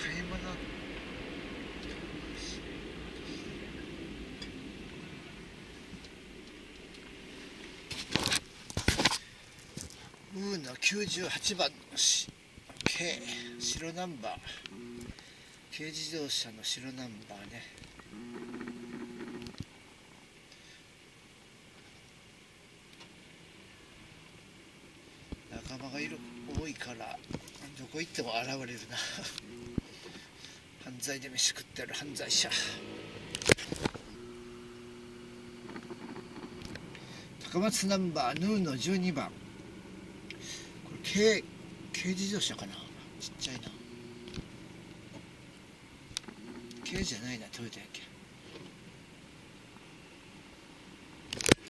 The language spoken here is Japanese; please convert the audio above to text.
買い物ウーの98番。のし。K 白ナンバー。軽自動車の白ナンバーね。仲間がいる多いからどこ行っても現れるな。罪で飯食ってる犯罪者。高松ナンバーヌーの12番。これ軽軽自動車かな？ちっちゃいな。軽じゃないなトヨタやっけ？